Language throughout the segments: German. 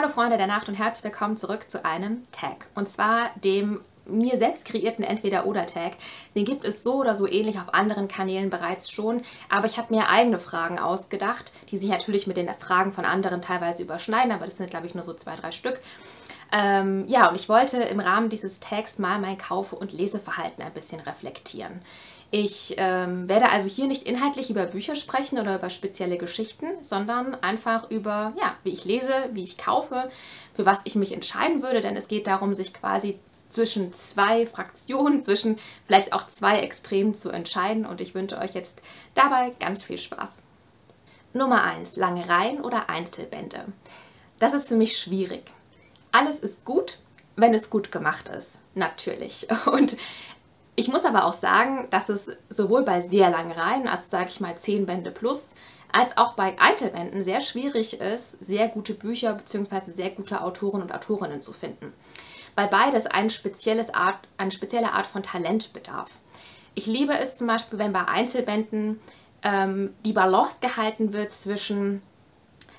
Hallo Freunde der Nacht und herzlich willkommen zurück zu einem Tag. Und zwar dem mir selbst kreierten Entweder-Oder-Tag. Den gibt es so oder so ähnlich auf anderen Kanälen bereits schon, aber ich habe mir eigene Fragen ausgedacht, die sich natürlich mit den Fragen von anderen teilweise überschneiden, aber das sind glaube ich nur so zwei, drei Stück. Ähm, ja, und ich wollte im Rahmen dieses Tags mal mein Kaufe- und Leseverhalten ein bisschen reflektieren. Ich ähm, werde also hier nicht inhaltlich über Bücher sprechen oder über spezielle Geschichten, sondern einfach über, ja, wie ich lese, wie ich kaufe, für was ich mich entscheiden würde, denn es geht darum, sich quasi zwischen zwei Fraktionen, zwischen vielleicht auch zwei Extremen zu entscheiden und ich wünsche euch jetzt dabei ganz viel Spaß. Nummer 1. Lange Reihen oder Einzelbände. Das ist für mich schwierig. Alles ist gut, wenn es gut gemacht ist, natürlich. Und ich muss aber auch sagen, dass es sowohl bei sehr langen Reihen, also sage ich mal 10 Bände plus, als auch bei Einzelbänden sehr schwierig ist, sehr gute Bücher bzw. sehr gute Autoren und Autorinnen zu finden. Weil beides ein spezielles Art, eine spezielle Art von Talent bedarf. Ich liebe es zum Beispiel, wenn bei Einzelbänden ähm, die Balance gehalten wird zwischen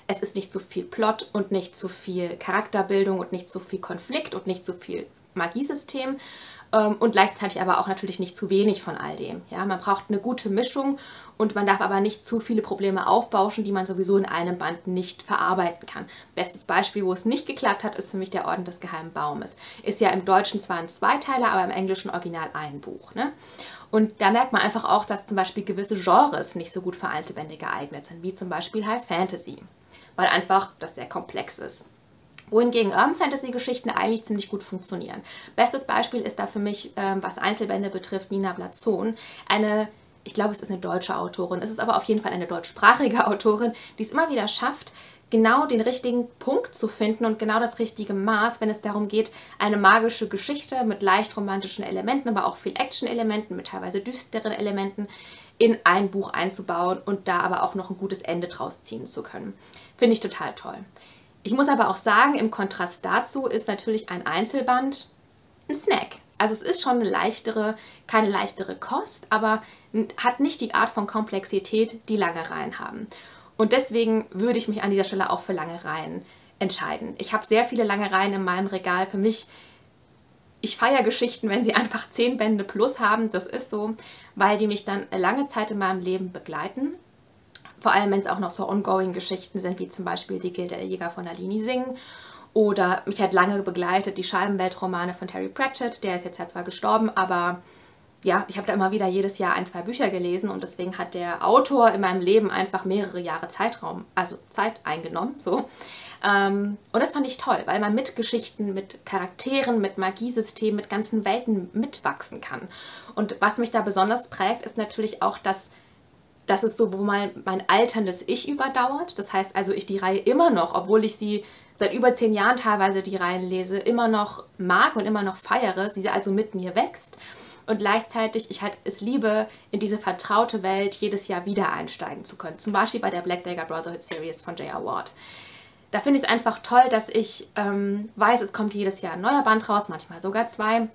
es ist nicht zu viel Plot und nicht zu viel Charakterbildung und nicht zu viel Konflikt und nicht zu viel Magiesystem und gleichzeitig aber auch natürlich nicht zu wenig von all dem. Ja, man braucht eine gute Mischung und man darf aber nicht zu viele Probleme aufbauschen, die man sowieso in einem Band nicht verarbeiten kann. Bestes Beispiel, wo es nicht geklappt hat, ist für mich der Orden des Geheimen Baumes. Ist ja im Deutschen zwar ein Zweiteiler, aber im englischen Original ein Buch. Ne? Und da merkt man einfach auch, dass zum Beispiel gewisse Genres nicht so gut für Einzelbände geeignet sind, wie zum Beispiel High Fantasy, weil einfach das sehr komplex ist wohingegen Urban Fantasy Geschichten eigentlich ziemlich gut funktionieren. Bestes Beispiel ist da für mich, ähm, was Einzelbände betrifft, Nina Blatzon. Eine, ich glaube, es ist eine deutsche Autorin, es ist aber auf jeden Fall eine deutschsprachige Autorin, die es immer wieder schafft, genau den richtigen Punkt zu finden und genau das richtige Maß, wenn es darum geht, eine magische Geschichte mit leicht romantischen Elementen, aber auch viel Action-Elementen, mit teilweise düsteren Elementen in ein Buch einzubauen und da aber auch noch ein gutes Ende draus ziehen zu können. Finde ich total toll. Ich muss aber auch sagen, im Kontrast dazu ist natürlich ein Einzelband ein Snack. Also es ist schon eine leichtere, keine leichtere Kost, aber hat nicht die Art von Komplexität, die lange Reihen haben. Und deswegen würde ich mich an dieser Stelle auch für lange Reihen entscheiden. Ich habe sehr viele lange Reihen in meinem Regal. Für mich, ich feiere Geschichten, wenn sie einfach zehn Bände plus haben. Das ist so, weil die mich dann lange Zeit in meinem Leben begleiten vor allem, wenn es auch noch so ongoing Geschichten sind, wie zum Beispiel die Gilde der Jäger von Alini Singh. Oder mich hat lange begleitet die Scheibenweltromane von Terry Pratchett. Der ist jetzt ja zwar gestorben, aber ja, ich habe da immer wieder jedes Jahr ein, zwei Bücher gelesen und deswegen hat der Autor in meinem Leben einfach mehrere Jahre Zeitraum, also Zeit eingenommen. So. Ähm, und das fand ich toll, weil man mit Geschichten, mit Charakteren, mit Magiesystemen, mit ganzen Welten mitwachsen kann. Und was mich da besonders prägt, ist natürlich auch, dass das ist so, wo mein, mein alterndes Ich überdauert. Das heißt also, ich die Reihe immer noch, obwohl ich sie seit über zehn Jahren teilweise die Reihen lese, immer noch mag und immer noch feiere, sie also mit mir wächst. Und gleichzeitig ich halt es liebe, in diese vertraute Welt jedes Jahr wieder einsteigen zu können. Zum Beispiel bei der Black Dagger Brotherhood Series von J.R. Ward. Da finde ich es einfach toll, dass ich ähm, weiß, es kommt jedes Jahr ein neuer Band raus, manchmal sogar zwei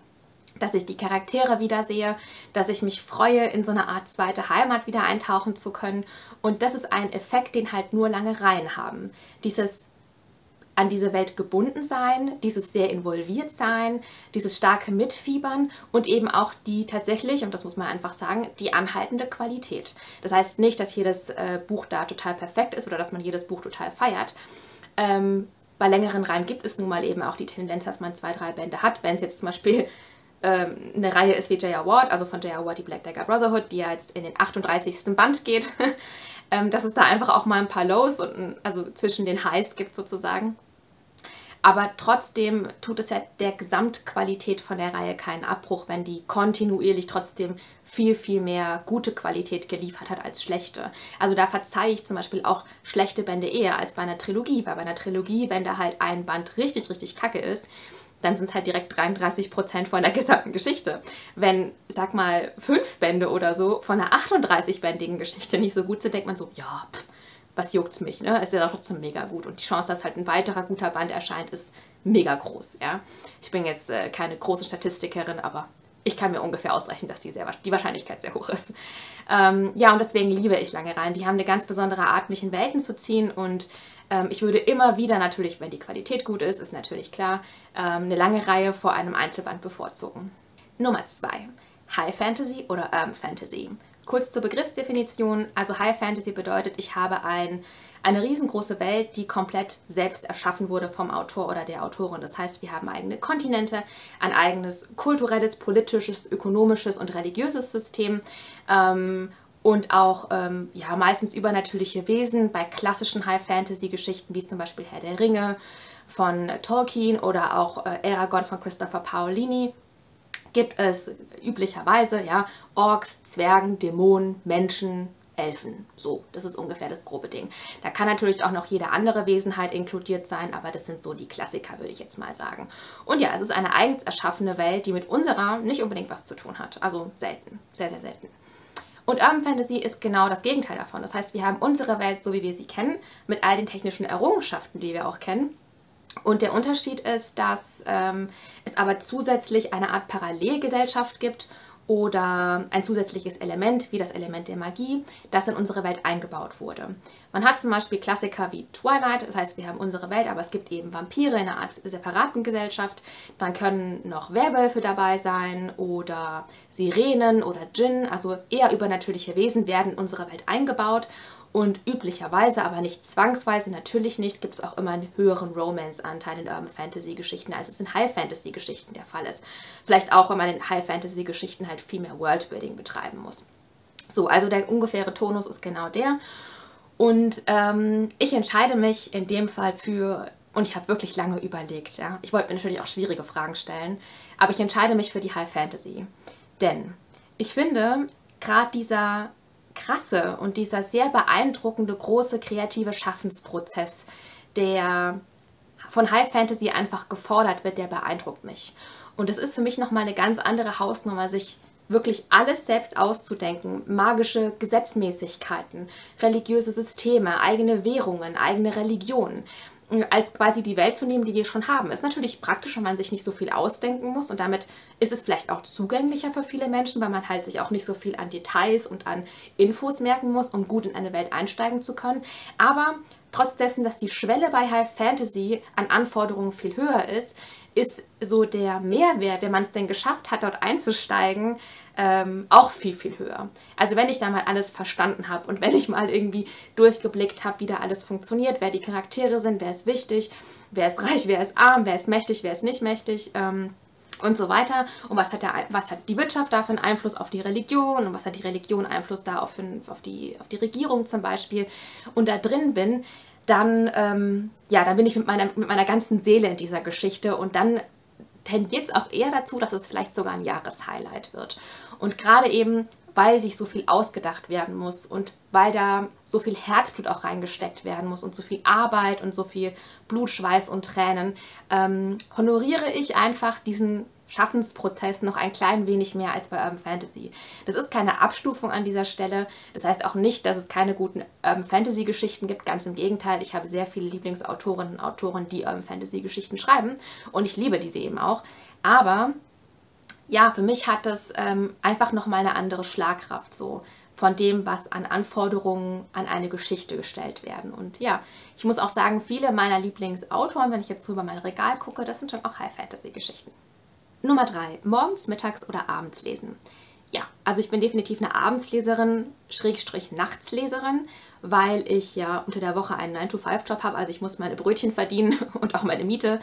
dass ich die Charaktere wiedersehe, dass ich mich freue, in so eine Art zweite Heimat wieder eintauchen zu können. Und das ist ein Effekt, den halt nur lange Reihen haben. Dieses an diese Welt gebunden sein, dieses sehr involviert sein, dieses starke Mitfiebern und eben auch die tatsächlich, und das muss man einfach sagen, die anhaltende Qualität. Das heißt nicht, dass jedes äh, Buch da total perfekt ist oder dass man jedes Buch total feiert. Ähm, bei längeren Reihen gibt es nun mal eben auch die Tendenz, dass man zwei, drei Bände hat. Wenn es jetzt zum Beispiel ähm, eine Reihe ist wie J.R. Ward, also von J.R. Ward die Black Dagger Brotherhood, die ja jetzt in den 38. Band geht, ähm, dass es da einfach auch mal ein paar Lows und also zwischen den Highs gibt sozusagen. Aber trotzdem tut es ja der Gesamtqualität von der Reihe keinen Abbruch, wenn die kontinuierlich trotzdem viel, viel mehr gute Qualität geliefert hat als schlechte. Also da verzeihe ich zum Beispiel auch schlechte Bände eher als bei einer Trilogie, weil bei einer Trilogie, wenn da halt ein Band richtig, richtig kacke ist, dann sind es halt direkt 33 Prozent von der gesamten Geschichte. Wenn, sag mal, fünf Bände oder so von einer 38-bändigen Geschichte nicht so gut sind, denkt man so, ja, pff, was juckt's mich, ne? Ist ja trotzdem mega gut. Und die Chance, dass halt ein weiterer guter Band erscheint, ist mega groß, ja. Ich bin jetzt äh, keine große Statistikerin, aber ich kann mir ungefähr ausrechnen, dass die, sehr, die Wahrscheinlichkeit sehr hoch ist. Ähm, ja, und deswegen liebe ich lange Reihen. Die haben eine ganz besondere Art, mich in Welten zu ziehen und ähm, ich würde immer wieder natürlich, wenn die Qualität gut ist, ist natürlich klar, ähm, eine lange Reihe vor einem Einzelband bevorzugen. Nummer zwei. High Fantasy oder Urban Fantasy. Kurz zur Begriffsdefinition. Also High Fantasy bedeutet, ich habe ein, eine riesengroße Welt, die komplett selbst erschaffen wurde vom Autor oder der Autorin. Das heißt, wir haben eigene Kontinente, ein eigenes kulturelles, politisches, ökonomisches und religiöses System. Ähm, und auch ähm, ja, meistens übernatürliche Wesen bei klassischen High-Fantasy-Geschichten wie zum Beispiel Herr der Ringe von Tolkien oder auch äh, Aragorn von Christopher Paolini gibt es üblicherweise ja, Orks, Zwergen, Dämonen, Menschen, Elfen. So, das ist ungefähr das grobe Ding. Da kann natürlich auch noch jede andere Wesenheit inkludiert sein, aber das sind so die Klassiker, würde ich jetzt mal sagen. Und ja, es ist eine eigens erschaffene Welt, die mit unserer nicht unbedingt was zu tun hat. Also selten, sehr, sehr selten. Und Urban Fantasy ist genau das Gegenteil davon. Das heißt, wir haben unsere Welt, so wie wir sie kennen, mit all den technischen Errungenschaften, die wir auch kennen und der Unterschied ist, dass ähm, es aber zusätzlich eine Art Parallelgesellschaft gibt oder ein zusätzliches Element, wie das Element der Magie, das in unsere Welt eingebaut wurde. Man hat zum Beispiel Klassiker wie Twilight, das heißt, wir haben unsere Welt, aber es gibt eben Vampire in einer Art separaten Gesellschaft. Dann können noch Werwölfe dabei sein oder Sirenen oder Djinn, also eher übernatürliche Wesen werden in unsere Welt eingebaut und üblicherweise, aber nicht zwangsweise, natürlich nicht, gibt es auch immer einen höheren Romance-Anteil in Urban Fantasy-Geschichten, als es in High Fantasy-Geschichten der Fall ist. Vielleicht auch, wenn man in High Fantasy-Geschichten halt viel mehr Worldbuilding betreiben muss. So, also der ungefähre Tonus ist genau der. Und ähm, ich entscheide mich in dem Fall für, und ich habe wirklich lange überlegt, ja. Ich wollte mir natürlich auch schwierige Fragen stellen, aber ich entscheide mich für die High Fantasy. Denn ich finde, gerade dieser krasse und dieser sehr beeindruckende, große kreative Schaffensprozess, der von High Fantasy einfach gefordert wird, der beeindruckt mich. Und es ist für mich nochmal eine ganz andere Hausnummer, sich wirklich alles selbst auszudenken, magische Gesetzmäßigkeiten, religiöse Systeme, eigene Währungen, eigene Religionen als quasi die Welt zu nehmen, die wir schon haben. Ist natürlich praktisch, wenn man sich nicht so viel ausdenken muss und damit ist es vielleicht auch zugänglicher für viele Menschen, weil man halt sich auch nicht so viel an Details und an Infos merken muss, um gut in eine Welt einsteigen zu können. Aber trotz dessen, dass die Schwelle bei High Fantasy an Anforderungen viel höher ist, ist so der Mehrwert, wenn man es denn geschafft hat, dort einzusteigen, ähm, auch viel, viel höher. Also wenn ich da mal alles verstanden habe und wenn ich mal irgendwie durchgeblickt habe, wie da alles funktioniert, wer die Charaktere sind, wer ist wichtig, wer ist reich, wer ist arm, wer ist mächtig, wer ist nicht mächtig, ähm, und so weiter. Und was hat, der, was hat die Wirtschaft da für einen Einfluss auf die Religion und was hat die Religion Einfluss da auf, auf, die, auf die Regierung zum Beispiel. Und da drin bin, dann, ähm, ja, dann bin ich mit meiner, mit meiner ganzen Seele in dieser Geschichte und dann tendiert es auch eher dazu, dass es vielleicht sogar ein Jahreshighlight wird. Und gerade eben, weil sich so viel ausgedacht werden muss und weil da so viel Herzblut auch reingesteckt werden muss und so viel Arbeit und so viel Blut, Schweiß und Tränen, ähm, honoriere ich einfach diesen Schaffensprozess noch ein klein wenig mehr als bei Urban Fantasy. Das ist keine Abstufung an dieser Stelle. Das heißt auch nicht, dass es keine guten Urban Fantasy Geschichten gibt. Ganz im Gegenteil, ich habe sehr viele Lieblingsautorinnen und Autoren, die Urban Fantasy Geschichten schreiben und ich liebe diese eben auch. Aber ja, für mich hat das ähm, einfach nochmal eine andere Schlagkraft so von dem, was an Anforderungen an eine Geschichte gestellt werden. Und ja, ich muss auch sagen, viele meiner Lieblingsautoren, wenn ich jetzt so über mein Regal gucke, das sind schon auch High-Fantasy-Geschichten. Nummer drei, morgens, mittags oder abends lesen. Ja, also ich bin definitiv eine Abendsleserin, Schrägstrich Nachtsleserin, weil ich ja unter der Woche einen 9-to-5-Job habe, also ich muss meine Brötchen verdienen und auch meine Miete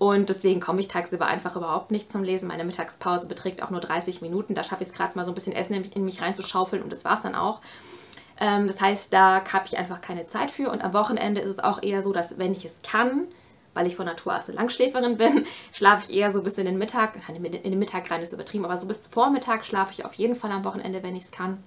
und deswegen komme ich tagsüber einfach überhaupt nicht zum Lesen. Meine Mittagspause beträgt auch nur 30 Minuten, da schaffe ich es gerade mal so ein bisschen Essen in mich reinzuschaufeln und das war es dann auch. Ähm, das heißt, da habe ich einfach keine Zeit für und am Wochenende ist es auch eher so, dass wenn ich es kann, weil ich von Natur aus eine Langschläferin bin, schlafe ich eher so bis in den Mittag. In den Mittag rein ist übertrieben, aber so bis Vormittag schlafe ich auf jeden Fall am Wochenende, wenn ich es kann.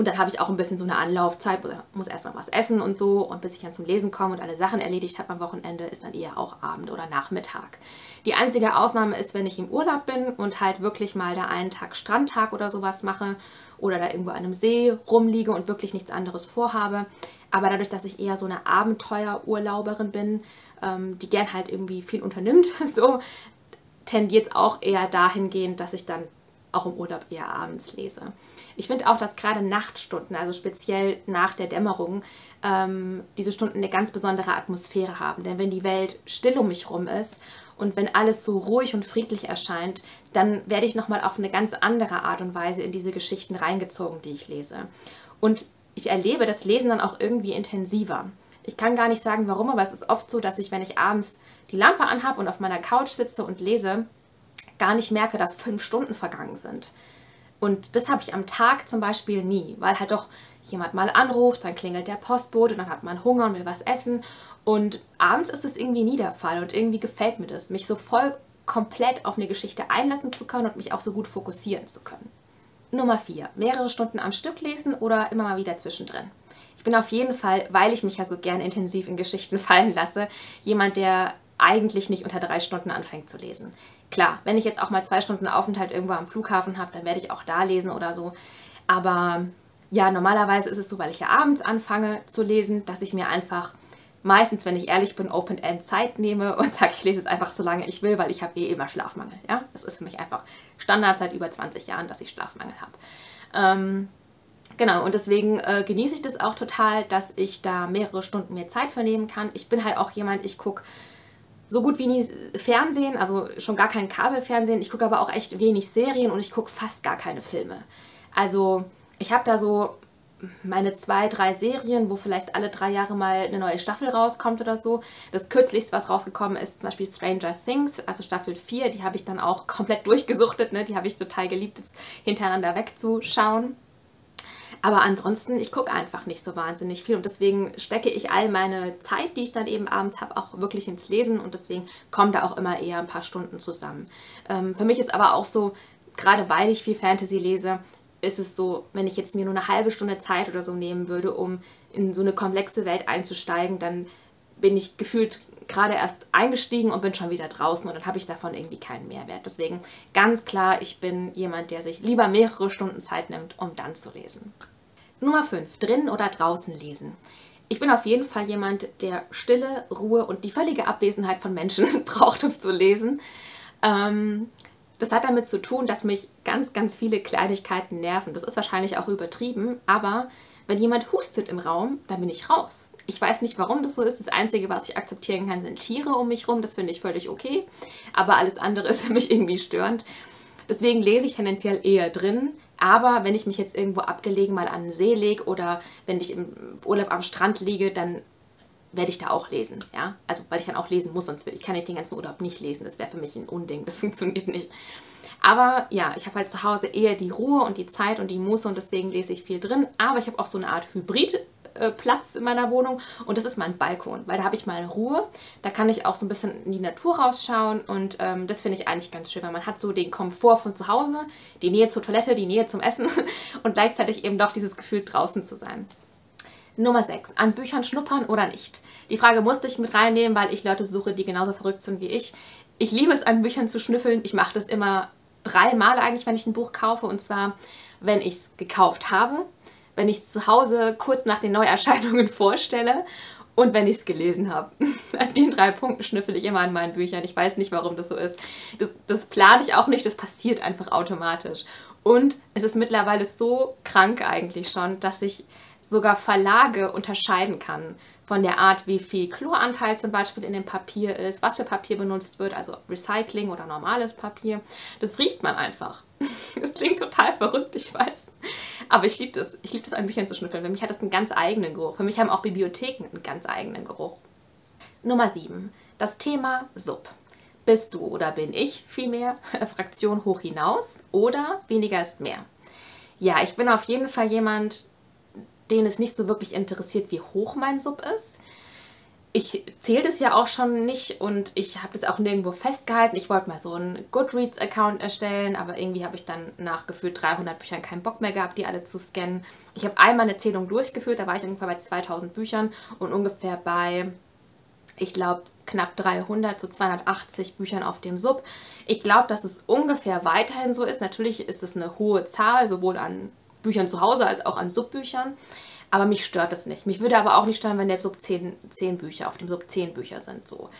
Und dann habe ich auch ein bisschen so eine Anlaufzeit, muss erst noch was essen und so. Und bis ich dann zum Lesen komme und alle Sachen erledigt habe am Wochenende, ist dann eher auch Abend oder Nachmittag. Die einzige Ausnahme ist, wenn ich im Urlaub bin und halt wirklich mal da einen Tag Strandtag oder sowas mache oder da irgendwo an einem See rumliege und wirklich nichts anderes vorhabe. Aber dadurch, dass ich eher so eine Abenteuerurlauberin bin, ähm, die gern halt irgendwie viel unternimmt, so tendiert es auch eher dahingehend, dass ich dann auch im Urlaub eher abends lese. Ich finde auch, dass gerade Nachtstunden, also speziell nach der Dämmerung, ähm, diese Stunden eine ganz besondere Atmosphäre haben. Denn wenn die Welt still um mich rum ist und wenn alles so ruhig und friedlich erscheint, dann werde ich nochmal auf eine ganz andere Art und Weise in diese Geschichten reingezogen, die ich lese. Und ich erlebe das Lesen dann auch irgendwie intensiver. Ich kann gar nicht sagen, warum, aber es ist oft so, dass ich, wenn ich abends die Lampe anhabe und auf meiner Couch sitze und lese, gar nicht merke, dass fünf Stunden vergangen sind. Und das habe ich am Tag zum Beispiel nie, weil halt doch jemand mal anruft, dann klingelt der Postbote, dann hat man Hunger und will was essen. Und abends ist es irgendwie nie der Fall und irgendwie gefällt mir das, mich so voll komplett auf eine Geschichte einlassen zu können und mich auch so gut fokussieren zu können. Nummer 4. Mehrere Stunden am Stück lesen oder immer mal wieder zwischendrin. Ich bin auf jeden Fall, weil ich mich ja so gern intensiv in Geschichten fallen lasse, jemand, der eigentlich nicht unter drei Stunden anfängt zu lesen. Klar, wenn ich jetzt auch mal zwei Stunden Aufenthalt irgendwo am Flughafen habe, dann werde ich auch da lesen oder so. Aber ja, normalerweise ist es so, weil ich ja abends anfange zu lesen, dass ich mir einfach meistens, wenn ich ehrlich bin, Open-End Zeit nehme und sage, ich lese es einfach so lange ich will, weil ich habe eh immer Schlafmangel. Ja? Das ist für mich einfach Standard seit über 20 Jahren, dass ich Schlafmangel habe. Ähm, genau, und deswegen äh, genieße ich das auch total, dass ich da mehrere Stunden mir Zeit vernehmen kann. Ich bin halt auch jemand, ich gucke so gut wie nie Fernsehen, also schon gar kein Kabelfernsehen. Ich gucke aber auch echt wenig Serien und ich gucke fast gar keine Filme. Also ich habe da so meine zwei, drei Serien, wo vielleicht alle drei Jahre mal eine neue Staffel rauskommt oder so. Das kürzlichste, was rausgekommen ist, zum Beispiel Stranger Things, also Staffel 4, die habe ich dann auch komplett durchgesuchtet, ne? die habe ich total geliebt, jetzt hintereinander wegzuschauen. Aber ansonsten, ich gucke einfach nicht so wahnsinnig viel und deswegen stecke ich all meine Zeit, die ich dann eben abends habe, auch wirklich ins Lesen und deswegen kommen da auch immer eher ein paar Stunden zusammen. Ähm, für mich ist aber auch so, gerade weil ich viel Fantasy lese, ist es so, wenn ich jetzt mir nur eine halbe Stunde Zeit oder so nehmen würde, um in so eine komplexe Welt einzusteigen, dann bin ich gefühlt gerade erst eingestiegen und bin schon wieder draußen und dann habe ich davon irgendwie keinen Mehrwert. Deswegen ganz klar, ich bin jemand, der sich lieber mehrere Stunden Zeit nimmt, um dann zu lesen. Nummer 5. Drinnen oder draußen lesen. Ich bin auf jeden Fall jemand, der Stille, Ruhe und die völlige Abwesenheit von Menschen braucht, um zu lesen. Ähm, das hat damit zu tun, dass mich ganz, ganz viele Kleinigkeiten nerven. Das ist wahrscheinlich auch übertrieben, aber wenn jemand hustet im Raum, dann bin ich raus. Ich weiß nicht, warum das so ist. Das Einzige, was ich akzeptieren kann, sind Tiere um mich rum. Das finde ich völlig okay. Aber alles andere ist für mich irgendwie störend. Deswegen lese ich tendenziell eher drin. Aber wenn ich mich jetzt irgendwo abgelegen mal an den See lege oder wenn ich im Urlaub am Strand liege, dann werde ich da auch lesen. Ja? Also, weil ich dann auch lesen muss, sonst will ich kann ich den ganzen Urlaub nicht lesen. Das wäre für mich ein Unding. Das funktioniert nicht. Aber ja, ich habe halt zu Hause eher die Ruhe und die Zeit und die Muße und deswegen lese ich viel drin. Aber ich habe auch so eine Art Hybridplatz in meiner Wohnung und das ist mein Balkon, weil da habe ich meine Ruhe. Da kann ich auch so ein bisschen in die Natur rausschauen und ähm, das finde ich eigentlich ganz schön, weil man hat so den Komfort von zu Hause, die Nähe zur Toilette, die Nähe zum Essen und gleichzeitig eben doch dieses Gefühl draußen zu sein. Nummer 6. An Büchern schnuppern oder nicht? Die Frage musste ich mit reinnehmen, weil ich Leute suche, die genauso verrückt sind wie ich. Ich liebe es, an Büchern zu schnüffeln. Ich mache das immer dreimal eigentlich, wenn ich ein Buch kaufe. Und zwar, wenn ich es gekauft habe, wenn ich es zu Hause kurz nach den Neuerscheinungen vorstelle und wenn ich es gelesen habe. An den drei Punkten schnüffel ich immer an meinen Büchern. Ich weiß nicht, warum das so ist. Das, das plane ich auch nicht, das passiert einfach automatisch. Und es ist mittlerweile so krank eigentlich schon, dass ich sogar Verlage unterscheiden kann von der Art, wie viel Chloranteil zum Beispiel in dem Papier ist, was für Papier benutzt wird, also Recycling oder normales Papier. Das riecht man einfach. Das klingt total verrückt, ich weiß. Aber ich liebe das. Ich liebe das, an Büchern zu schnüffeln. Für mich hat das einen ganz eigenen Geruch. Für mich haben auch Bibliotheken einen ganz eigenen Geruch. Nummer 7. Das Thema Sub. Bist du oder bin ich vielmehr Fraktion hoch hinaus oder weniger ist mehr? Ja, ich bin auf jeden Fall jemand, den es nicht so wirklich interessiert, wie hoch mein Sub ist. Ich zähle das ja auch schon nicht und ich habe das auch nirgendwo festgehalten. Ich wollte mal so einen Goodreads-Account erstellen, aber irgendwie habe ich dann nach gefühlt 300 Büchern keinen Bock mehr gehabt, die alle zu scannen. Ich habe einmal eine Zählung durchgeführt, da war ich ungefähr bei 2000 Büchern und ungefähr bei, ich glaube, knapp 300 zu 280 Büchern auf dem Sub. Ich glaube, dass es ungefähr weiterhin so ist. Natürlich ist es eine hohe Zahl, sowohl an Büchern zu Hause als auch an Subbüchern. Aber mich stört das nicht. Mich würde aber auch nicht stören, wenn der Sub 10, 10 Bücher auf dem Sub 10 Bücher sind. So.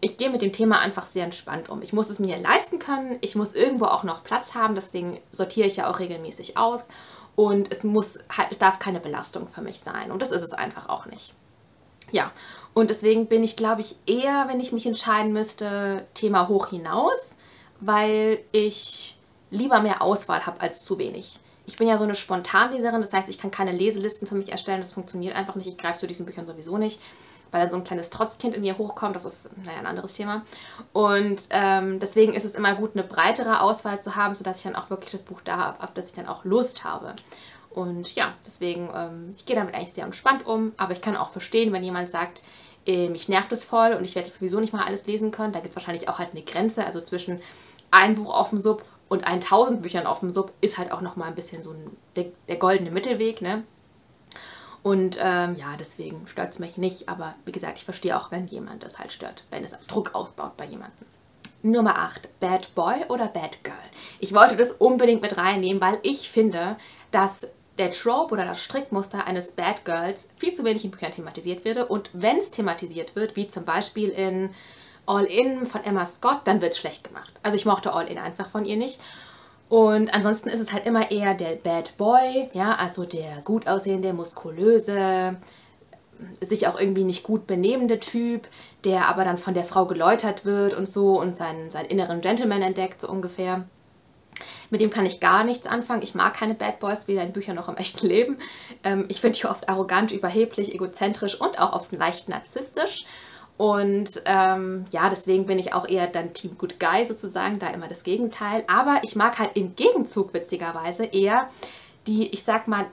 ich gehe mit dem Thema einfach sehr entspannt um. Ich muss es mir leisten können, ich muss irgendwo auch noch Platz haben, deswegen sortiere ich ja auch regelmäßig aus und es muss halt, es darf keine Belastung für mich sein und das ist es einfach auch nicht. Ja, und deswegen bin ich, glaube ich, eher, wenn ich mich entscheiden müsste, Thema hoch hinaus, weil ich lieber mehr Auswahl habe als zu wenig. Ich bin ja so eine Spontanleserin, das heißt, ich kann keine Leselisten für mich erstellen, das funktioniert einfach nicht. Ich greife zu diesen Büchern sowieso nicht weil dann so ein kleines Trotzkind in mir hochkommt. Das ist, naja, ein anderes Thema. Und ähm, deswegen ist es immer gut, eine breitere Auswahl zu haben, sodass ich dann auch wirklich das Buch da habe, auf das ich dann auch Lust habe. Und ja, deswegen, ähm, ich gehe damit eigentlich sehr entspannt um, aber ich kann auch verstehen, wenn jemand sagt, äh, mich nervt es voll und ich werde sowieso nicht mal alles lesen können. Da gibt es wahrscheinlich auch halt eine Grenze. Also zwischen ein Buch auf dem Sub und 1000 Büchern auf dem Sub ist halt auch nochmal ein bisschen so ein, der, der goldene Mittelweg, ne? Und ähm, ja, deswegen stört es mich nicht. Aber wie gesagt, ich verstehe auch, wenn jemand das halt stört, wenn es Druck aufbaut bei jemandem. Nummer 8. Bad Boy oder Bad Girl? Ich wollte das unbedingt mit reinnehmen, weil ich finde, dass der Trope oder das Strickmuster eines Bad Girls viel zu wenig in Büchern thematisiert wird. Und wenn es thematisiert wird, wie zum Beispiel in All In von Emma Scott, dann wird es schlecht gemacht. Also ich mochte All In einfach von ihr nicht. Und ansonsten ist es halt immer eher der Bad Boy, ja, also der gut aussehende, muskulöse, sich auch irgendwie nicht gut benehmende Typ, der aber dann von der Frau geläutert wird und so und seinen, seinen inneren Gentleman entdeckt, so ungefähr. Mit dem kann ich gar nichts anfangen. Ich mag keine Bad Boys, weder in Büchern noch im echten Leben. Ähm, ich finde die oft arrogant, überheblich, egozentrisch und auch oft leicht narzisstisch. Und ähm, ja, deswegen bin ich auch eher dann Team Good Guy sozusagen, da immer das Gegenteil. Aber ich mag halt im Gegenzug witzigerweise eher die, ich sag mal,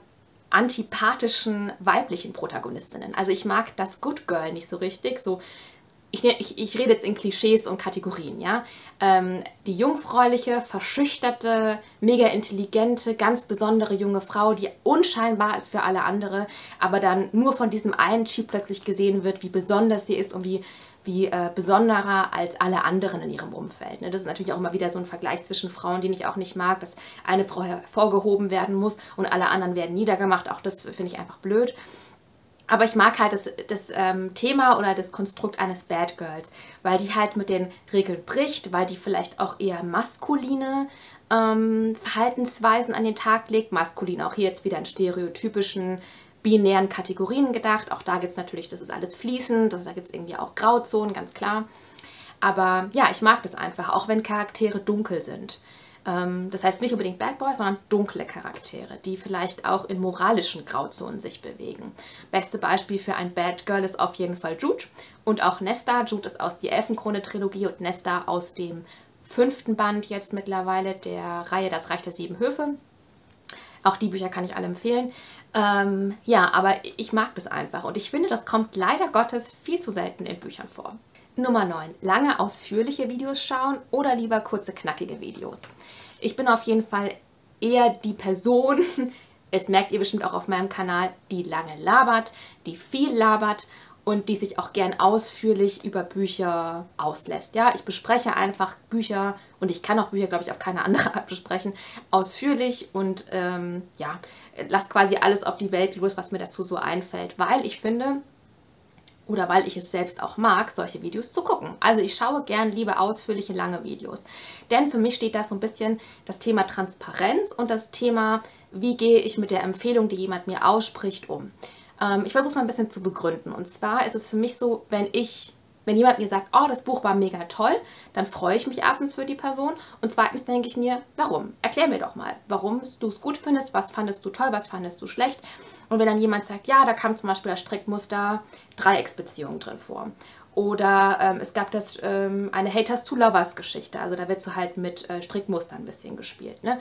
antipathischen weiblichen Protagonistinnen. Also ich mag das Good Girl nicht so richtig, so ich, ich, ich, rede jetzt in Klischees und Kategorien, ja. Ähm, die jungfräuliche, verschüchterte, mega intelligente, ganz besondere junge Frau, die unscheinbar ist für alle andere, aber dann nur von diesem einen Typ plötzlich gesehen wird, wie besonders sie ist und wie, wie äh, besonderer als alle anderen in ihrem Umfeld. Ne? Das ist natürlich auch immer wieder so ein Vergleich zwischen Frauen, den ich auch nicht mag, dass eine Frau hervorgehoben werden muss und alle anderen werden niedergemacht. Auch das finde ich einfach blöd. Aber ich mag halt das, das ähm, Thema oder das Konstrukt eines Bad Girls, weil die halt mit den Regeln bricht, weil die vielleicht auch eher maskuline ähm, Verhaltensweisen an den Tag legt. Maskulin auch hier jetzt wieder in stereotypischen binären Kategorien gedacht. Auch da gibt es natürlich, das ist alles fließend, also da gibt es irgendwie auch Grauzonen, ganz klar. Aber ja, ich mag das einfach, auch wenn Charaktere dunkel sind. Ähm, das heißt nicht unbedingt Bad Boys, sondern dunkle Charaktere, die vielleicht auch in moralischen Grauzonen sich bewegen. Beste Beispiel für ein Bad Girl ist auf jeden Fall Jude und auch Nesta. Jude ist aus die Elfenkrone-Trilogie und Nesta aus dem fünften Band jetzt mittlerweile der Reihe Das Reich der Sieben Höfe. Auch die Bücher kann ich alle empfehlen. Ähm, ja, aber ich mag das einfach und ich finde, das kommt leider Gottes viel zu selten in Büchern vor. Nummer 9. Lange ausführliche Videos schauen oder lieber kurze knackige Videos. Ich bin auf jeden Fall eher die Person, es merkt ihr bestimmt auch auf meinem Kanal, die lange labert, die viel labert und die sich auch gern ausführlich über Bücher auslässt. Ja, ich bespreche einfach Bücher und ich kann auch Bücher, glaube ich, auf keine andere Art besprechen, ausführlich und ähm, ja, lasst quasi alles auf die Welt los, was mir dazu so einfällt, weil ich finde, oder weil ich es selbst auch mag, solche Videos zu gucken. Also ich schaue gern lieber ausführliche, lange Videos. Denn für mich steht da so ein bisschen das Thema Transparenz und das Thema, wie gehe ich mit der Empfehlung, die jemand mir ausspricht, um. Ähm, ich versuche es mal ein bisschen zu begründen. Und zwar ist es für mich so, wenn ich wenn jemand mir sagt, oh, das Buch war mega toll, dann freue ich mich erstens für die Person und zweitens denke ich mir, warum? Erklär mir doch mal, warum du es gut findest, was fandest du toll, was fandest du schlecht. Und wenn dann jemand sagt, ja, da kam zum Beispiel das Strickmuster Dreiecksbeziehungen drin vor. Oder ähm, es gab das ähm, eine Haters to Lovers Geschichte. Also da wird so halt mit äh, Strickmustern ein bisschen gespielt. Ne?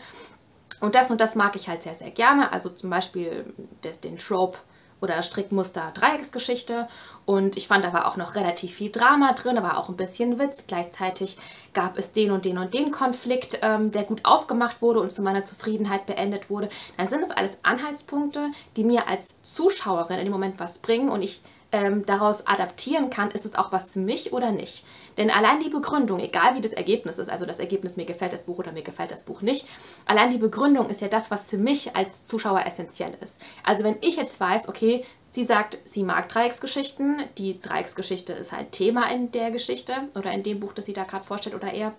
Und das und das mag ich halt sehr, sehr gerne. Also zum Beispiel des, den Trope oder Strickmuster Dreiecksgeschichte und ich fand aber auch noch relativ viel Drama drin, aber auch ein bisschen Witz. Gleichzeitig gab es den und den und den Konflikt, ähm, der gut aufgemacht wurde und zu meiner Zufriedenheit beendet wurde. Dann sind das alles Anhaltspunkte, die mir als Zuschauerin in dem Moment was bringen und ich ähm, daraus adaptieren kann, ist es auch was für mich oder nicht. Denn allein die Begründung, egal wie das Ergebnis ist, also das Ergebnis, mir gefällt das Buch oder mir gefällt das Buch nicht, allein die Begründung ist ja das, was für mich als Zuschauer essentiell ist. Also wenn ich jetzt weiß, okay, sie sagt, sie mag Dreiecksgeschichten, die Dreiecksgeschichte ist halt Thema in der Geschichte oder in dem Buch, das sie da gerade vorstellt oder eher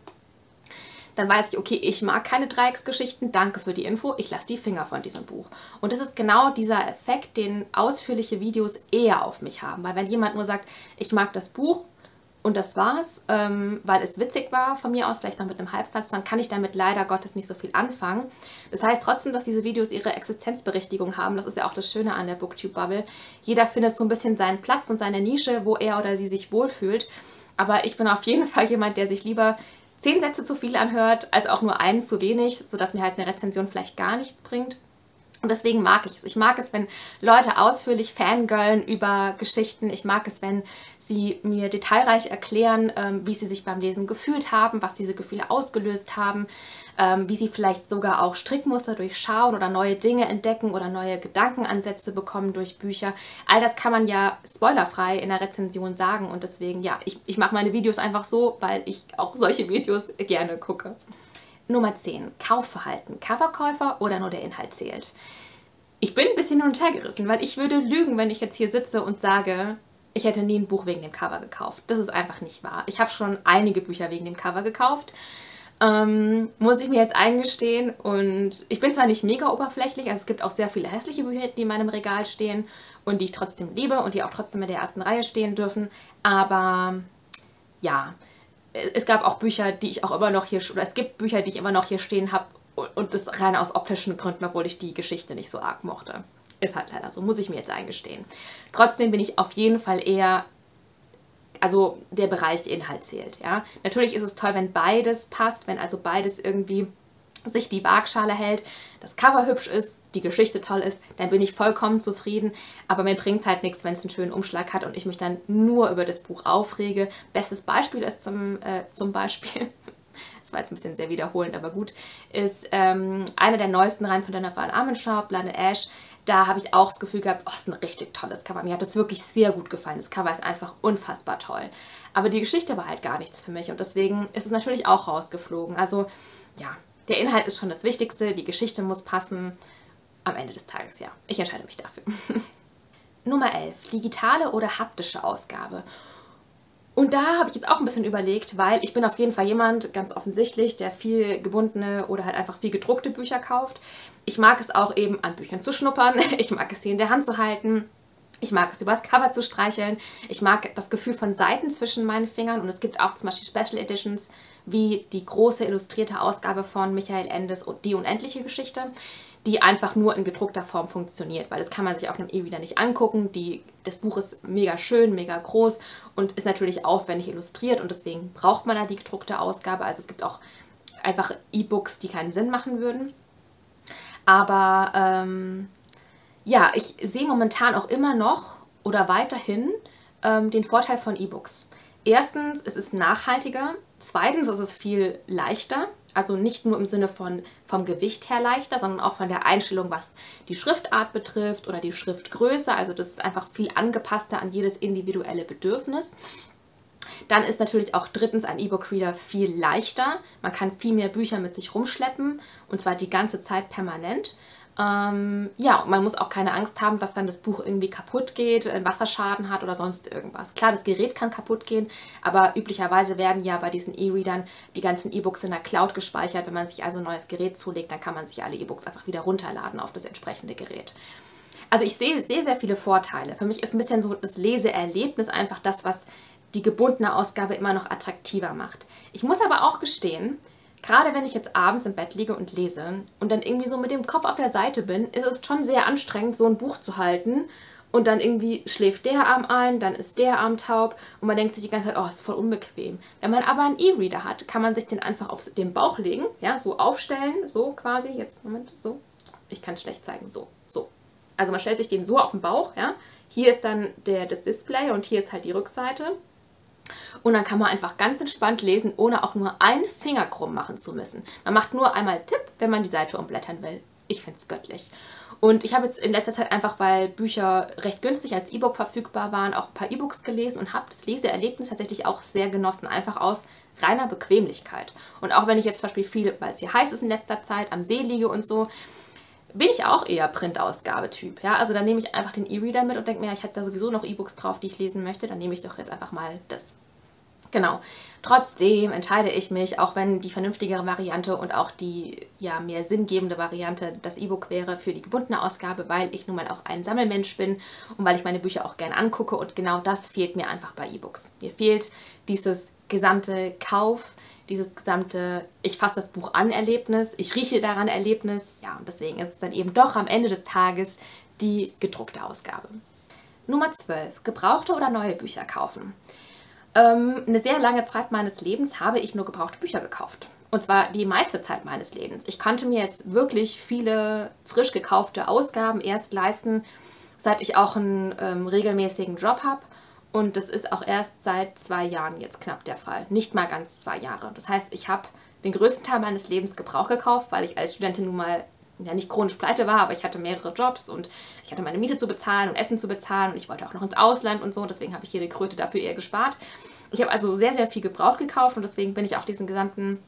dann weiß ich, okay, ich mag keine Dreiecksgeschichten, danke für die Info, ich lasse die Finger von diesem Buch. Und das ist genau dieser Effekt, den ausführliche Videos eher auf mich haben. Weil wenn jemand nur sagt, ich mag das Buch und das war's, ähm, weil es witzig war von mir aus, vielleicht noch mit einem Halbsatz, dann kann ich damit leider Gottes nicht so viel anfangen. Das heißt trotzdem, dass diese Videos ihre Existenzberechtigung haben. Das ist ja auch das Schöne an der Booktube-Bubble. Jeder findet so ein bisschen seinen Platz und seine Nische, wo er oder sie sich wohlfühlt. Aber ich bin auf jeden Fall jemand, der sich lieber zehn Sätze zu viel anhört, als auch nur einen zu wenig, sodass mir halt eine Rezension vielleicht gar nichts bringt. Und deswegen mag ich es. Ich mag es, wenn Leute ausführlich fangirlen über Geschichten. Ich mag es, wenn sie mir detailreich erklären, ähm, wie sie sich beim Lesen gefühlt haben, was diese Gefühle ausgelöst haben, ähm, wie sie vielleicht sogar auch Strickmuster durchschauen oder neue Dinge entdecken oder neue Gedankenansätze bekommen durch Bücher. All das kann man ja spoilerfrei in der Rezension sagen. Und deswegen, ja, ich, ich mache meine Videos einfach so, weil ich auch solche Videos gerne gucke. Nummer 10. Kaufverhalten. Coverkäufer oder nur der Inhalt zählt. Ich bin ein bisschen hin und her gerissen, weil ich würde lügen, wenn ich jetzt hier sitze und sage, ich hätte nie ein Buch wegen dem Cover gekauft. Das ist einfach nicht wahr. Ich habe schon einige Bücher wegen dem Cover gekauft. Ähm, muss ich mir jetzt eingestehen. Und ich bin zwar nicht mega oberflächlich, also es gibt auch sehr viele hässliche Bücher, die in meinem Regal stehen und die ich trotzdem liebe und die auch trotzdem in der ersten Reihe stehen dürfen. Aber ja, es gab auch Bücher, die ich auch immer noch hier, oder es gibt Bücher, die ich immer noch hier stehen habe und das rein aus optischen Gründen, obwohl ich die Geschichte nicht so arg mochte. Ist halt leider so, muss ich mir jetzt eingestehen. Trotzdem bin ich auf jeden Fall eher, also der Bereich der Inhalt zählt, ja. Natürlich ist es toll, wenn beides passt, wenn also beides irgendwie sich die Waagschale hält, das Cover hübsch ist, die Geschichte toll ist, dann bin ich vollkommen zufrieden. Aber mir bringt es halt nichts, wenn es einen schönen Umschlag hat und ich mich dann nur über das Buch aufrege. Bestes Beispiel ist zum, äh, zum Beispiel, das war jetzt ein bisschen sehr wiederholend, aber gut, ist ähm, einer der neuesten Reihen von Jennifer Blood and Ash. Da habe ich auch das Gefühl gehabt, oh, ist ein richtig tolles Cover. Mir hat das wirklich sehr gut gefallen. Das Cover ist einfach unfassbar toll. Aber die Geschichte war halt gar nichts für mich und deswegen ist es natürlich auch rausgeflogen. Also ja, der Inhalt ist schon das Wichtigste, die Geschichte muss passen. Am Ende des Tages, ja. Ich entscheide mich dafür. Nummer 11. Digitale oder haptische Ausgabe. Und da habe ich jetzt auch ein bisschen überlegt, weil ich bin auf jeden Fall jemand, ganz offensichtlich, der viel gebundene oder halt einfach viel gedruckte Bücher kauft. Ich mag es auch eben an Büchern zu schnuppern. Ich mag es sie in der Hand zu halten. Ich mag es übers Cover zu streicheln. Ich mag das Gefühl von Seiten zwischen meinen Fingern. Und es gibt auch zum Beispiel Special Editions wie die große illustrierte Ausgabe von Michael Endes und Die unendliche Geschichte, die einfach nur in gedruckter Form funktioniert, weil das kann man sich auf einem E-Reader nicht angucken. Die, das Buch ist mega schön, mega groß und ist natürlich aufwendig illustriert und deswegen braucht man da die gedruckte Ausgabe. Also es gibt auch einfach E-Books, die keinen Sinn machen würden. Aber ähm, ja, ich sehe momentan auch immer noch oder weiterhin ähm, den Vorteil von E-Books. Erstens, es ist nachhaltiger. Zweitens, es ist viel leichter. Also nicht nur im Sinne von vom Gewicht her leichter, sondern auch von der Einstellung, was die Schriftart betrifft oder die Schriftgröße. Also das ist einfach viel angepasster an jedes individuelle Bedürfnis. Dann ist natürlich auch drittens ein E-Book-Reader viel leichter. Man kann viel mehr Bücher mit sich rumschleppen und zwar die ganze Zeit permanent. Ähm, ja, man muss auch keine Angst haben, dass dann das Buch irgendwie kaputt geht, einen Wasserschaden hat oder sonst irgendwas. Klar, das Gerät kann kaputt gehen, aber üblicherweise werden ja bei diesen E-Readern die ganzen E-Books in der Cloud gespeichert. Wenn man sich also ein neues Gerät zulegt, dann kann man sich alle E-Books einfach wieder runterladen auf das entsprechende Gerät. Also ich sehe sehr, sehr viele Vorteile. Für mich ist ein bisschen so das Leseerlebnis einfach das, was die gebundene Ausgabe immer noch attraktiver macht. Ich muss aber auch gestehen, gerade wenn ich jetzt abends im Bett liege und lese und dann irgendwie so mit dem Kopf auf der Seite bin, ist es schon sehr anstrengend, so ein Buch zu halten. Und dann irgendwie schläft der Arm ein, dann ist der Arm taub und man denkt sich die ganze Zeit, oh, ist voll unbequem. Wenn man aber einen E-Reader hat, kann man sich den einfach auf den Bauch legen, ja, so aufstellen, so quasi, jetzt, Moment, so. Ich kann es schlecht zeigen, so, so. Also man stellt sich den so auf den Bauch, ja. Hier ist dann der, das Display und hier ist halt die Rückseite. Und dann kann man einfach ganz entspannt lesen, ohne auch nur einen Finger krumm machen zu müssen. Man macht nur einmal Tipp, wenn man die Seite umblättern will. ich finde es göttlich. Und ich habe jetzt in letzter Zeit einfach, weil Bücher recht günstig als E-Book verfügbar waren, auch ein paar E-Books gelesen und habe das Leseerlebnis tatsächlich auch sehr genossen, einfach aus reiner Bequemlichkeit. Und auch wenn ich jetzt zum Beispiel viel, weil es hier heiß ist in letzter Zeit, am See liege und so, bin ich auch eher Printausgabetyp. Ja? Also dann nehme ich einfach den E-Reader mit und denke mir, ich hätte da sowieso noch E-Books drauf, die ich lesen möchte, dann nehme ich doch jetzt einfach mal das. Genau. Trotzdem entscheide ich mich, auch wenn die vernünftigere Variante und auch die ja mehr sinngebende Variante das E-Book wäre für die gebundene Ausgabe, weil ich nun mal auch ein Sammelmensch bin und weil ich meine Bücher auch gern angucke und genau das fehlt mir einfach bei E-Books. Mir fehlt dieses gesamte Kauf, dieses gesamte ich fasse das Buch an Erlebnis, ich rieche daran Erlebnis. Ja, und deswegen ist es dann eben doch am Ende des Tages die gedruckte Ausgabe. Nummer 12. Gebrauchte oder neue Bücher kaufen. Ähm, eine sehr lange Zeit meines Lebens habe ich nur gebrauchte Bücher gekauft. Und zwar die meiste Zeit meines Lebens. Ich konnte mir jetzt wirklich viele frisch gekaufte Ausgaben erst leisten, seit ich auch einen ähm, regelmäßigen Job habe. Und das ist auch erst seit zwei Jahren jetzt knapp der Fall. Nicht mal ganz zwei Jahre. Das heißt, ich habe den größten Teil meines Lebens Gebrauch gekauft, weil ich als Studentin nun mal ja nicht chronisch pleite war, aber ich hatte mehrere Jobs und ich hatte meine Miete zu bezahlen und Essen zu bezahlen und ich wollte auch noch ins Ausland und so. Deswegen habe ich jede Kröte dafür eher gespart. Ich habe also sehr, sehr viel gebraucht gekauft und deswegen bin ich auf diesen gesamten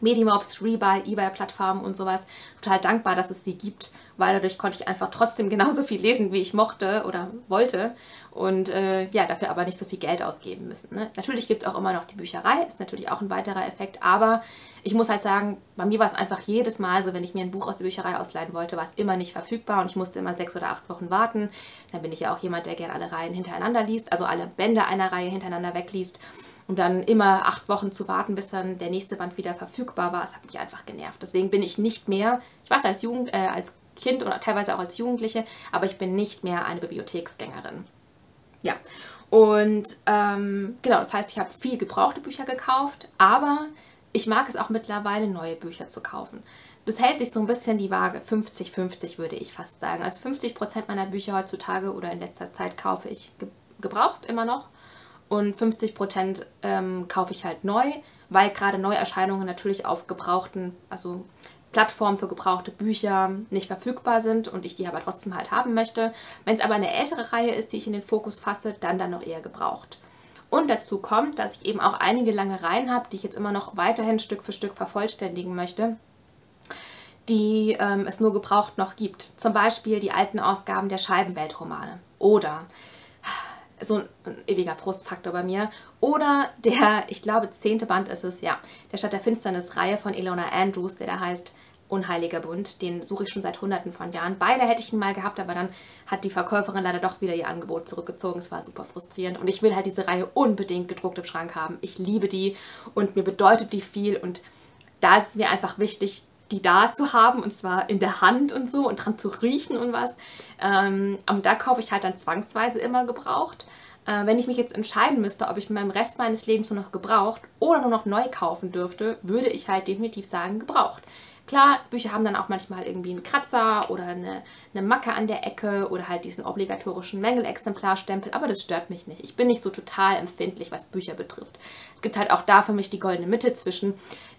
Medimobs, Rebuy, eBay-Plattformen und sowas total dankbar, dass es sie gibt, weil dadurch konnte ich einfach trotzdem genauso viel lesen, wie ich mochte oder wollte und äh, ja, dafür aber nicht so viel Geld ausgeben müssen. Ne? Natürlich gibt es auch immer noch die Bücherei, ist natürlich auch ein weiterer Effekt, aber ich muss halt sagen, bei mir war es einfach jedes Mal so, wenn ich mir ein Buch aus der Bücherei ausleihen wollte, war es immer nicht verfügbar und ich musste immer sechs oder acht Wochen warten. Dann bin ich ja auch jemand, der gerne alle Reihen hintereinander liest, also alle Bände einer Reihe hintereinander wegliest und dann immer acht Wochen zu warten, bis dann der nächste Band wieder verfügbar war, das hat mich einfach genervt. Deswegen bin ich nicht mehr, ich es als Jugend, äh, als Kind oder teilweise auch als Jugendliche, aber ich bin nicht mehr eine Bibliotheksgängerin. Ja, und ähm, genau, das heißt, ich habe viel gebrauchte Bücher gekauft, aber ich mag es auch mittlerweile, neue Bücher zu kaufen. Das hält sich so ein bisschen die Waage, 50-50 würde ich fast sagen. Also 50% meiner Bücher heutzutage oder in letzter Zeit kaufe ich gebraucht immer noch und 50% ähm, kaufe ich halt neu, weil gerade Neuerscheinungen natürlich auf gebrauchten, also Plattformen für gebrauchte Bücher nicht verfügbar sind und ich die aber trotzdem halt haben möchte. Wenn es aber eine ältere Reihe ist, die ich in den Fokus fasse, dann dann noch eher gebraucht. Und dazu kommt, dass ich eben auch einige lange Reihen habe, die ich jetzt immer noch weiterhin Stück für Stück vervollständigen möchte, die ähm, es nur gebraucht noch gibt. Zum Beispiel die alten Ausgaben der Scheibenweltromane oder so ein, ewiger Frustfaktor bei mir. Oder der, ich glaube, zehnte Band ist es, ja, der Stadt der Finsternis-Reihe von Elona Andrews, der da heißt Unheiliger Bund. Den suche ich schon seit hunderten von Jahren. Beide hätte ich ihn mal gehabt, aber dann hat die Verkäuferin leider doch wieder ihr Angebot zurückgezogen. Es war super frustrierend. Und ich will halt diese Reihe unbedingt gedruckt im Schrank haben. Ich liebe die und mir bedeutet die viel. Und da ist es mir einfach wichtig, die da zu haben und zwar in der Hand und so und dran zu riechen und was. Ähm, und da kaufe ich halt dann zwangsweise immer gebraucht. Äh, wenn ich mich jetzt entscheiden müsste, ob ich mit meinem Rest meines Lebens nur noch gebraucht oder nur noch neu kaufen dürfte, würde ich halt definitiv sagen gebraucht. Klar, Bücher haben dann auch manchmal irgendwie einen Kratzer oder eine, eine Macke an der Ecke oder halt diesen obligatorischen Mängelexemplarstempel, aber das stört mich nicht. Ich bin nicht so total empfindlich, was Bücher betrifft. Es gibt halt auch da für mich die goldene Mitte zwischen,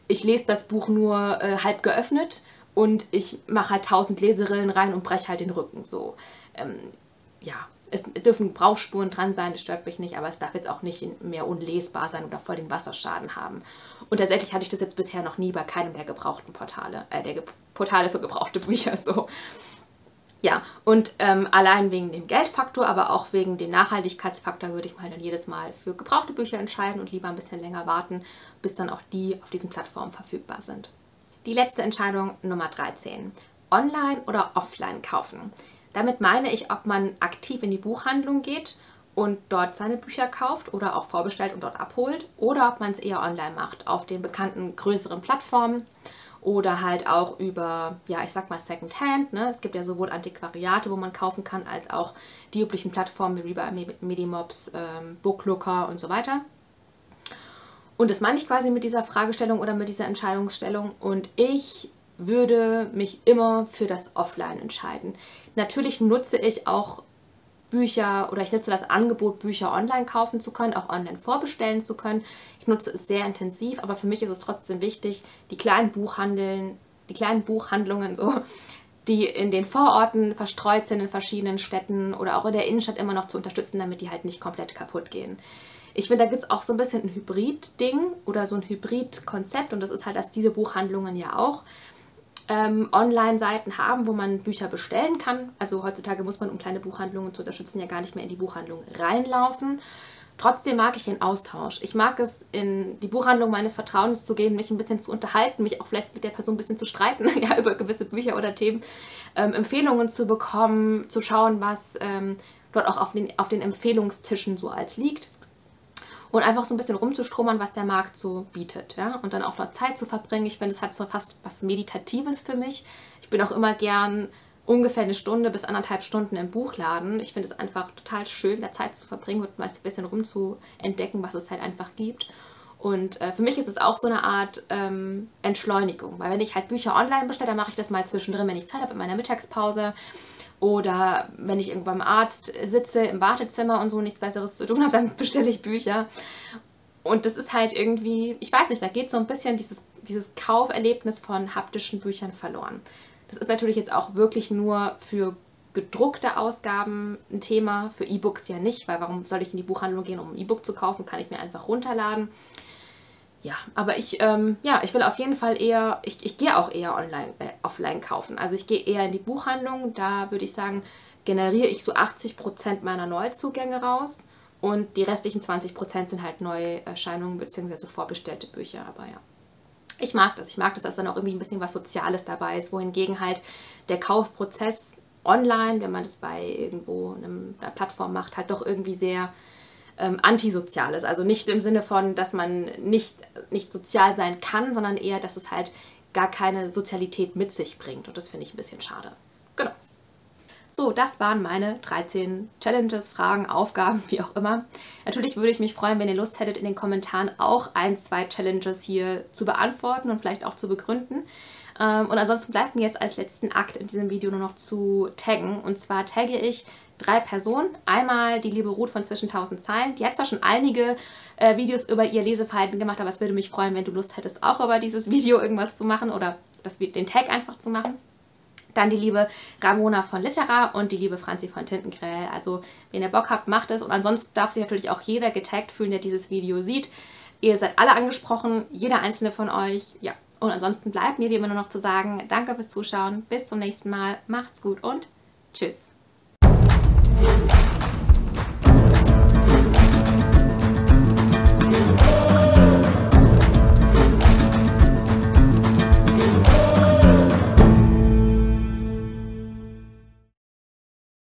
ich lese das Buch nur äh, halb geöffnet und ich mache halt tausend Leserillen rein und breche halt den Rücken. So, ähm, ja, es dürfen Brauchspuren dran sein, das stört mich nicht, aber es darf jetzt auch nicht mehr unlesbar sein oder voll den Wasserschaden haben. Und tatsächlich hatte ich das jetzt bisher noch nie bei keinem der gebrauchten Portale, äh, der Ge Portale für gebrauchte Bücher so. Ja, und ähm, allein wegen dem Geldfaktor, aber auch wegen dem Nachhaltigkeitsfaktor würde ich mal dann jedes Mal für gebrauchte Bücher entscheiden und lieber ein bisschen länger warten, bis dann auch die auf diesen Plattformen verfügbar sind. Die letzte Entscheidung Nummer 13. Online oder offline kaufen. Damit meine ich, ob man aktiv in die Buchhandlung geht und dort seine Bücher kauft oder auch vorbestellt und dort abholt oder ob man es eher online macht auf den bekannten größeren Plattformen oder halt auch über, ja, ich sag mal Secondhand. Ne? Es gibt ja sowohl Antiquariate, wo man kaufen kann, als auch die üblichen Plattformen wie Rebuy, Medimobs, ähm, Booklooker und so weiter. Und das meine ich quasi mit dieser Fragestellung oder mit dieser Entscheidungsstellung. Und ich würde mich immer für das Offline entscheiden. Natürlich nutze ich auch Bücher oder ich nutze das Angebot, Bücher online kaufen zu können, auch online vorbestellen zu können. Ich nutze es sehr intensiv, aber für mich ist es trotzdem wichtig, die kleinen Buchhandeln, die kleinen Buchhandlungen so die in den Vororten verstreut sind, in verschiedenen Städten oder auch in der Innenstadt immer noch zu unterstützen, damit die halt nicht komplett kaputt gehen. Ich finde, da gibt es auch so ein bisschen ein Hybrid-Ding oder so ein Hybrid-Konzept und das ist halt, dass diese Buchhandlungen ja auch ähm, Online-Seiten haben, wo man Bücher bestellen kann. Also heutzutage muss man, um kleine Buchhandlungen zu unterstützen, ja gar nicht mehr in die Buchhandlung reinlaufen. Trotzdem mag ich den Austausch. Ich mag es, in die Buchhandlung meines Vertrauens zu gehen, mich ein bisschen zu unterhalten, mich auch vielleicht mit der Person ein bisschen zu streiten, ja, über gewisse Bücher oder Themen, ähm, Empfehlungen zu bekommen, zu schauen, was ähm, dort auch auf den, auf den Empfehlungstischen so als liegt. Und einfach so ein bisschen rumzustromern, was der Markt so bietet. Ja? Und dann auch noch Zeit zu verbringen. Ich finde, es hat so fast was Meditatives für mich. Ich bin auch immer gern ungefähr eine Stunde bis anderthalb Stunden im Buchladen. Ich finde es einfach total schön, da Zeit zu verbringen und mal ein bisschen rumzuentdecken, was es halt einfach gibt. Und äh, für mich ist es auch so eine Art ähm, Entschleunigung, weil wenn ich halt Bücher online bestelle, dann mache ich das mal zwischendrin, wenn ich Zeit habe in meiner Mittagspause oder wenn ich irgendwo beim Arzt sitze im Wartezimmer und so nichts Besseres zu tun habe, dann bestelle ich Bücher. Und das ist halt irgendwie, ich weiß nicht, da geht so ein bisschen dieses, dieses Kauferlebnis von haptischen Büchern verloren. Das ist natürlich jetzt auch wirklich nur für gedruckte Ausgaben ein Thema, für E-Books ja nicht, weil warum soll ich in die Buchhandlung gehen, um ein E-Book zu kaufen? Kann ich mir einfach runterladen. Ja, aber ich, ähm, ja, ich will auf jeden Fall eher, ich, ich gehe auch eher online, äh, offline kaufen. Also ich gehe eher in die Buchhandlung, da würde ich sagen, generiere ich so 80% meiner Neuzugänge raus und die restlichen 20% sind halt Neuerscheinungen bzw. vorbestellte Bücher, aber ja ich mag das. Ich mag das, dass dann auch irgendwie ein bisschen was Soziales dabei ist, wohingegen halt der Kaufprozess online, wenn man das bei irgendwo einer Plattform macht, halt doch irgendwie sehr ähm, antisozial ist. Also nicht im Sinne von, dass man nicht, nicht sozial sein kann, sondern eher, dass es halt gar keine Sozialität mit sich bringt. Und das finde ich ein bisschen schade. Genau. So, das waren meine 13 Challenges, Fragen, Aufgaben, wie auch immer. Natürlich würde ich mich freuen, wenn ihr Lust hättet, in den Kommentaren auch ein, zwei Challenges hier zu beantworten und vielleicht auch zu begründen. Ähm, und ansonsten bleibt mir jetzt als letzten Akt in diesem Video nur noch zu taggen. Und zwar tagge ich drei Personen. Einmal die liebe Ruth von Zwischen 1000 Zeilen. Die hat zwar schon einige äh, Videos über ihr Leseverhalten gemacht, aber es würde mich freuen, wenn du Lust hättest, auch über dieses Video irgendwas zu machen oder das, den Tag einfach zu machen. Dann die liebe Ramona von Litera und die liebe Franzi von Tintengräll. Also, wenn ihr Bock habt, macht es. Und ansonsten darf sich natürlich auch jeder getaggt fühlen, der dieses Video sieht. Ihr seid alle angesprochen, jeder einzelne von euch. Ja, und ansonsten bleibt mir wie immer nur noch zu sagen, danke fürs Zuschauen, bis zum nächsten Mal, macht's gut und tschüss. you.